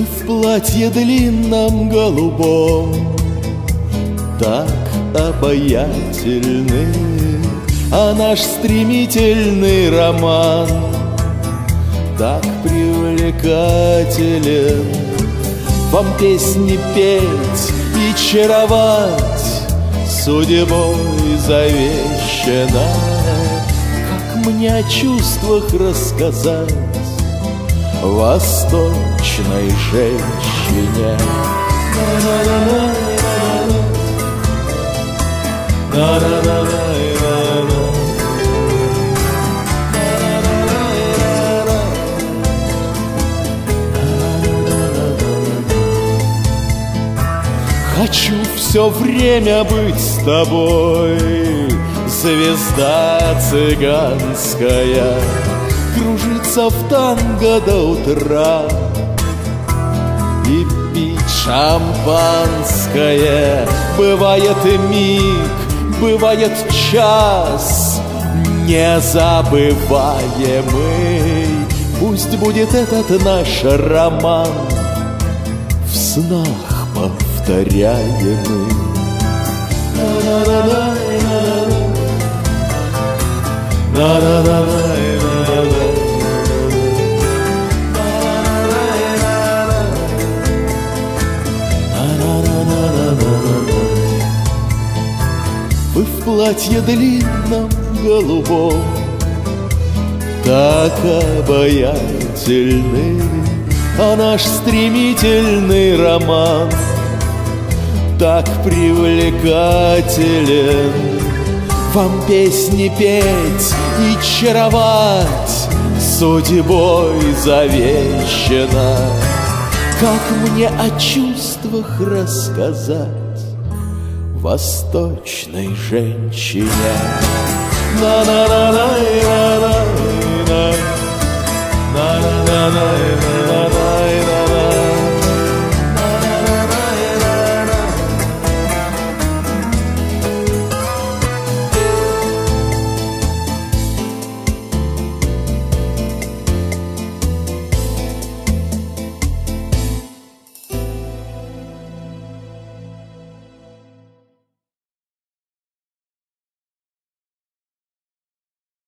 Вы в платье длинном голубом. Так обаятельны А наш стремительный роман Так привлекателен. Вам песни петь и чаровать Судьбой завещана Как мне о чувствах рассказать Восточной женщине. Хочу все время быть с тобой Звезда цыганская Кружиться в танго до утра. И пить шампанское Бывает и миг, бывает час. Незабываемый Пусть будет этот наш роман. В снах повторяемый Вы в платье длинном голубом Так обаятельны А наш стремительный роман Так привлекателен. Вам песни петь и чаровать Судьбой завещана Как мне о чувствах рассказать восточной женщине. На-на-на-на-на-на-на, на-на-на-на-на.